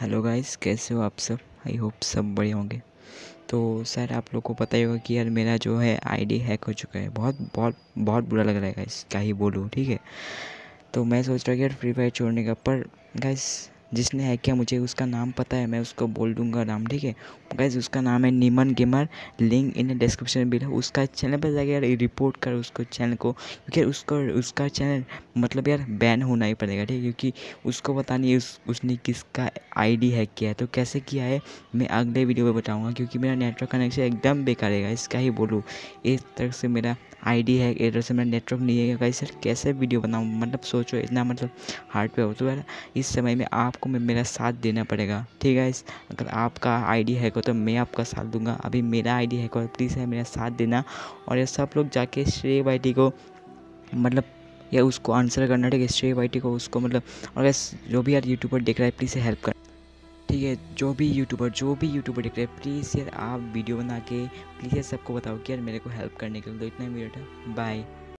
Hello guys, कैसे हो आप सब? आई होप सब बढ़िया होंगे। तो सर, आप लोग को पता ही होगा कि यार मेरा जो है आईडी हैक हो चुका है। बहुत बहुत बहुत बुरा लग रहा है गाइस, क्या ही बोलूँ, ठीक है? तो मैं सोच रहा कि यार फ्री फायर छोड़ने का, पर गाइस जिसने हैक किया, मुझे उसका नाम पता है, मैं उसको बोल दूँगा नाम, ठीक है? गैस उसका नाम है नीमन गेमर लिंक इन डिस्क्रिप्शन में भी है उसका चैनल पर जाकर यार रिपोर्ट कर उसको चैनल को, क्योंकि उसको, उसका चैनल मतलब यार बैन होना ही पड़ेगा, ठीक है? क्योंकि उसको पता नहीं उस, उसने किसका आईडी हैक किया है। तो कैसे किया है, मैं अगले वीडियो में बताऊँगा, क्योंकि मेरा नेटवर्क कनेक्शन एकदम बेकार है इसका ही बोलूँ? इस तरह से मेरा आईडी है इधर से मेरा नेटवर्क नहीं है सर कैसे वीडियो बनाऊँ? मतलब सोचो, इतना मतलब हार्ड पे हो तो यार, इस समय में आपको मेरा साथ देना पड़ेगा। ठीक है इस अगर आपका आईडी है को तो मैं आपका साथ दूँगा। अभी मेरा आईडी है को प्लीज़ है मेरा साथ देना। और ये सब लोग जाके श्रेय वाई को मतलब या उसको आंसर करना, ठीक है? श्रेय वाई को उसको मतलब और जो भी यार यूट्यूबर देख रहा है प्लीज़ हेल्प कर। ठीक है? जो भी यूट्यूबर जो भी यूट्यूबर देख रहे हैं प्लीज़ यार आप वीडियो बना के प्लीज़ यार सबको बताओ कि यार मेरे को हेल्प करने के लिए तो इतना ही वीडियो था। बाय